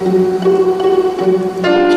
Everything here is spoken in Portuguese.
Música